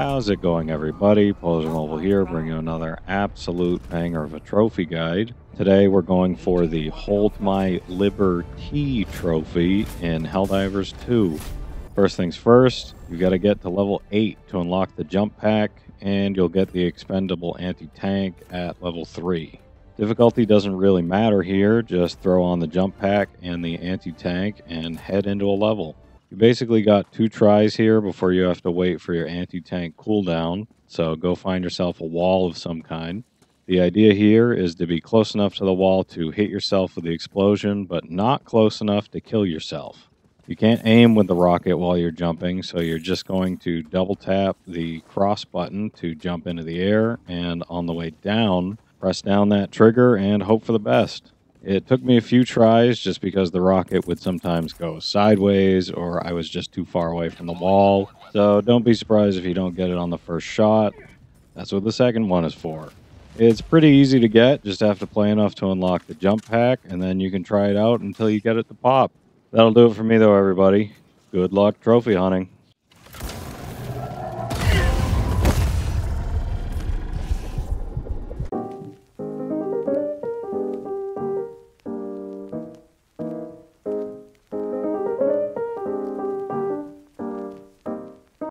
How's it going, everybody? Pozermobil here, bringing you another absolute banger of a trophy guide. Today, we're going for the Hold My Liber-tea trophy in Helldivers 2. First things first, you've got to get to level 8 to unlock the jump pack, and you'll get the expendable anti tank at level 3. Difficulty doesn't really matter here, just throw on the jump pack and the anti tank and head into a level. You basically got two tries here before you have to wait for your anti-tank cooldown, so go find yourself a wall of some kind. The idea here is to be close enough to the wall to hit yourself with the explosion, but not close enough to kill yourself. You can't aim with the rocket while you're jumping, so you're just going to double tap the cross button to jump into the air, and on the way down, press down that trigger and hope for the best. It took me a few tries just because the rocket would sometimes go sideways or I was just too far away from the wall. So don't be surprised if you don't get it on the first shot. That's what the second one is for. It's pretty easy to get, just have to play enough to unlock the jump pack, and then you can try it out until you get it to pop. That'll do it for me though, everybody. Good luck trophy hunting.